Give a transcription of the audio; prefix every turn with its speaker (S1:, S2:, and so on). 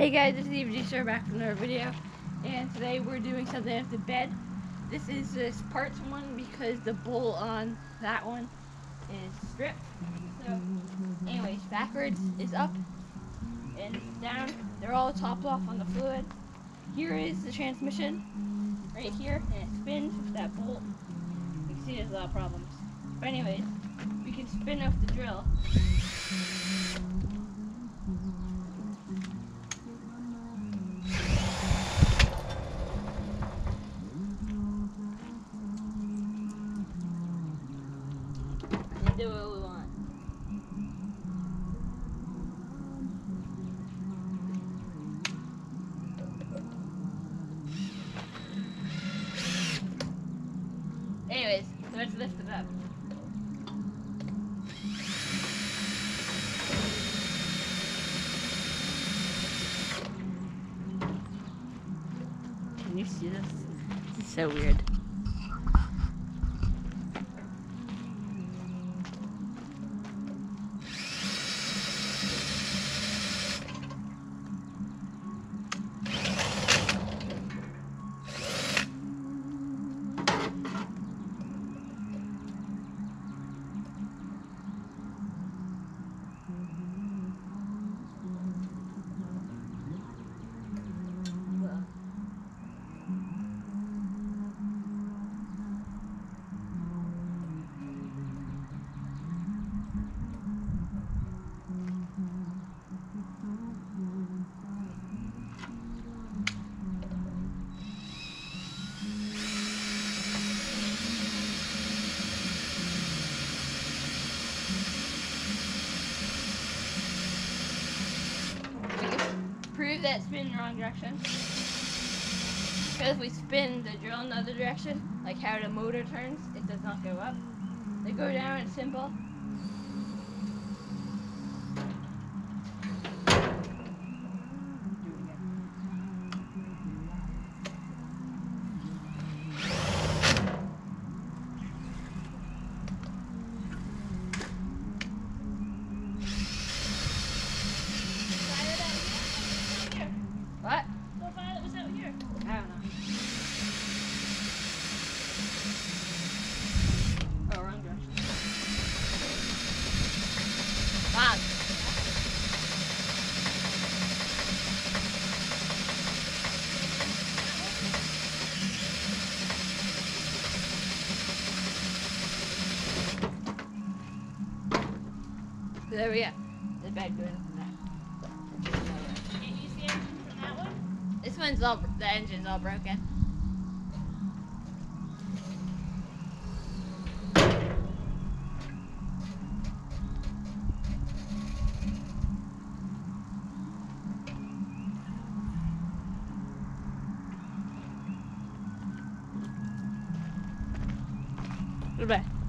S1: Hey guys, this is Eva Sir back from another video, and today we're doing something with the bed. This is this parts one because the bolt on that one is stripped. So, anyways, backwards is up and down. They're all topped off on the fluid. Here is the transmission, right here, and it spins with that bolt. You can see there's a lot of problems. But anyways, we can spin off the drill. Do what we want. Anyways, let's lift it up. Can you see this? This is so weird. That spin in the wrong direction. Because we spin the drill in the other direction, like how the motor turns, it does not go up. They go down, it's simple.
S2: Can't use the engine from that one?
S1: This one's all, the engine's all broken. Goodbye.